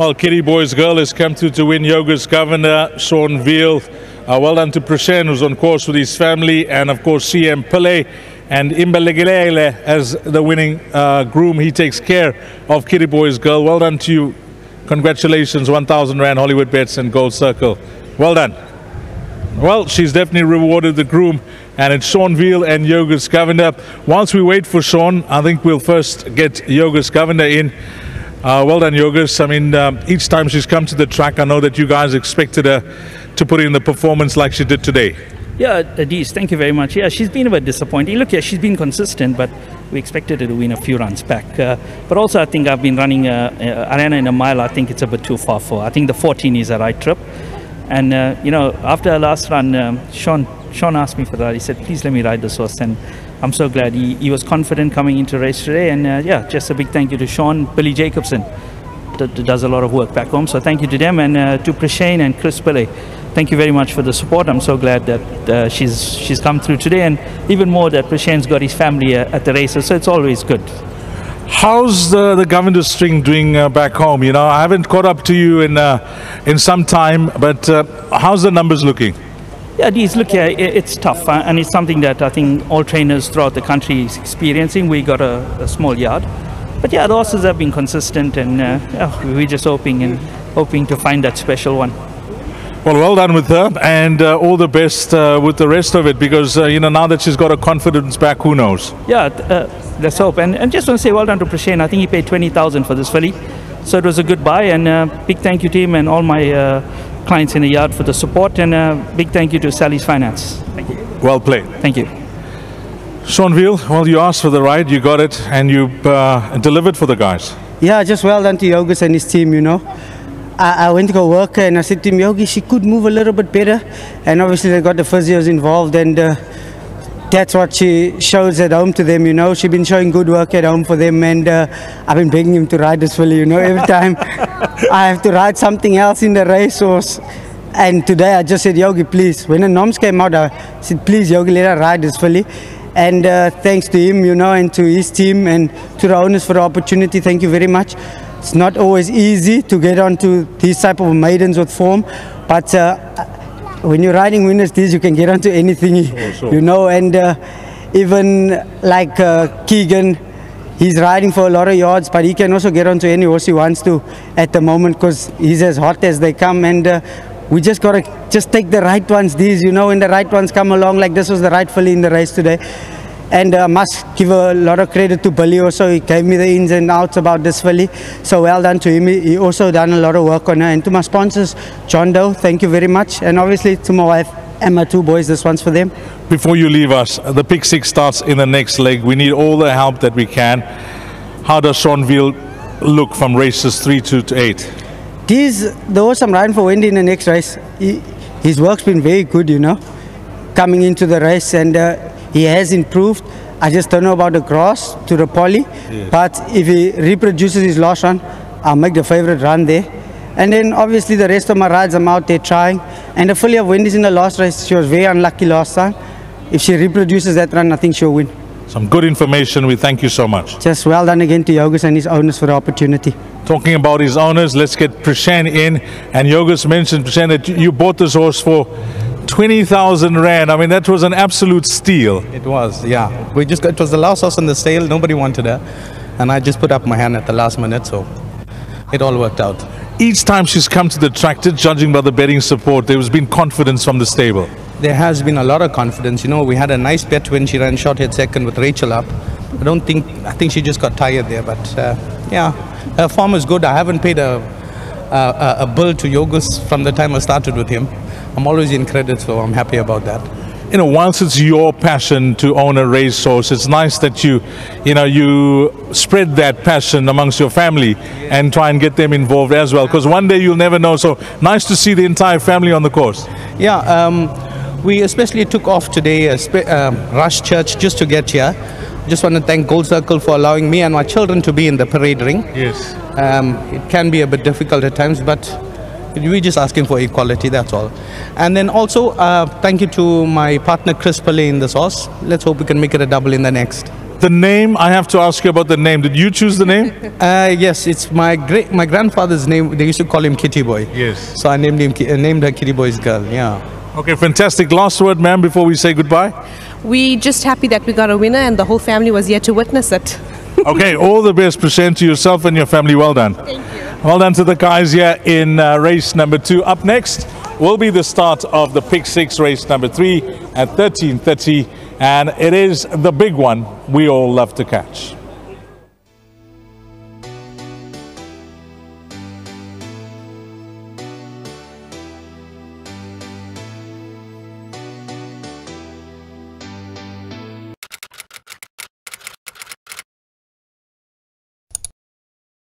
Well, Kitty Boy's girl has come through to win Yogas Govender, Sean Veale. Uh, well done to Prashen, who's on course with his family, and of course CM Pillay and Imbelegele as the winning uh, groom. He takes care of Kitty Boy's girl. Well done to you. Congratulations, 1,000 Rand Hollywoodbets and Gold Circle. Well done. Well, she's definitely rewarded the groom, and it's Sean Veale and Yogas Govender. Whilst we wait for Sean, I think we'll first get Yogas Govender in. Uh, well done, Yogas. I mean, um, each time she's come to the track, I know that you guys expected her to put in the performance like she did today. Yeah, Adis, thank you very much. Yeah, she's been a bit disappointing. Look, yeah, she's been consistent, but we expected her to win a few runs back. Uh, but also, I think I've been running uh, uh, Arena in a mile. I think it's a bit too far for. I think the 14 is the right trip. And uh, you know, after her last run, um, Sean Sean asked me for that. He said, "Please let me ride this horse." And I'm so glad he, he was confident coming into race today. And uh, yeah, just a big thank you to Sean, Billy Jacobson, that does a lot of work back home. So thank you to them and uh, to Prashane and Chris Pillay. Thank you very much for the support. I'm so glad that uh, she's she's come through today, and even more that Prashane's got his family uh, at the races. So it's always good. How's the, the Govender string doing uh, back home? You know, I haven't caught up to you in uh, in some time, but uh, how's the numbers looking? Yeah, is. Look, yeah, it's tough, uh, and it's something that I think all trainers throughout the country is experiencing. We got a, a small yard, but yeah, the horses have been consistent, and uh, yeah, we're just hoping and hoping to find that special one. Well, well done with her, and uh, all the best uh, with the rest of it. Because uh, you know now that she's got her confidence back, who knows? Yeah, uh, let's hope. And, and just want to say well done to Prashane. I think he paid 20000 for this filly. So it was a good buy. And uh, big thank you to him and all my uh, clients in the yard for the support. And a big thank you to Sally's Finance. Thank you. Well played. Thank you. Sean Veale, well, you asked for the ride, you got it, and you uh, delivered for the guys. Yeah, just well done to Yogas and his team, you know. I, I went to go work and I said to him, Yogi, she could move a little bit better. And obviously they got the physios involved and uh, that's what she shows at home to them, you know. She's been showing good work at home for them and uh, I've been begging him to ride this filly, you know. Every time I have to ride something else in the race. racehorse. And today I just said, Yogi, please. When the noms came out, I said, please, Yogi, let her ride this filly. And uh, thanks to him, you know, and to his team and to the owners for the opportunity. Thank you very much. It's not always easy to get onto these type of maidens with form, but uh, when you're riding winners these, you can get onto anything, sure. you know. And uh, even like uh, Keegan, he's riding for a lot of yards, but he can also get onto any horse he wants to at the moment because he's as hot as they come. And uh, we just gotta just take the right ones. These, you know, when the right ones come along, like this was the right filly in the race today. And I uh, must give a lot of credit to Billy also. He gave me the ins and outs about this filly. So well done to him. He also done a lot of work on her. And to my sponsors, John Doe, thank you very much. And obviously to my wife and my two boys, this one's for them. Before you leave us, the pick six starts in the next leg. We need all the help that we can. How does Sean Veale look from races three to, to eight? These, the I'm riding for Wendy in the next race, he, his work's been very good, you know, coming into the race, and uh, he has improved. I just don't know about the cross to the poly, but if he reproduces his last run, I'll make the favorite run there. And then obviously the rest of my rides I'm out there trying. And the filly of Wendy's in the last race, she was very unlucky last time. If she reproduces that run, I think she'll win. Some good information. We thank you so much. Just well done again to Yogas and his owners for the opportunity. Talking about his owners, let's get Prashan in. And Yogas mentioned, Prashan, that you- you bought this horse for 20,000 Rand. I mean, that was an absolute steal. It was, yeah. We just got, it was the last horse on the sale. Nobody wanted her, and I just put up my hand at the last minute, so it all worked out. Each time she's come to the just judging by the betting support, there has been confidence from the stable. There has been a lot of confidence. You know, we had a nice bet when she ran short head second with Rachel up. I don't think I think she just got tired there, but uh, yeah, her form is good. I haven't paid a a, a bill to Yogas from the time I started with him. I'm always in credit, so I'm happy about that. You know, once it's your passion to own a racehorse, it's nice that you, you know, you spread that passion amongst your family and try and get them involved as well. Because one day you'll never know. So nice to see the entire family on the course. Yeah, um, we especially took off today, uh, um, Rush Church, just to get here. Just want to thank Gold Circle for allowing me and my children to be in the parade ring. Yes. Um, it can be a bit difficult at times, but we're just asking for equality, that's all. And then also, uh, thank you to my partner Chris Pillay in the horse. Let's hope we can make it a double in the next. The name, I have to ask you about the name. Did you choose the name? Uh, yes, it's my great my grandfather's name. They used to call him Kitty Boy. Yes. So I named him Ki- uh, named her Kitty Boy's girl. Yeah. Okay, fantastic. Last word, ma'am, before we say goodbye. We just happy that we got a winner and the whole family was here to witness it. Okay, all the best, Present to yourself and your family. Well done. Well done to the guys here in uh, race number two. Up next will be the start of the Pick Six race number three at 13.30. And it is the big one we all love to catch.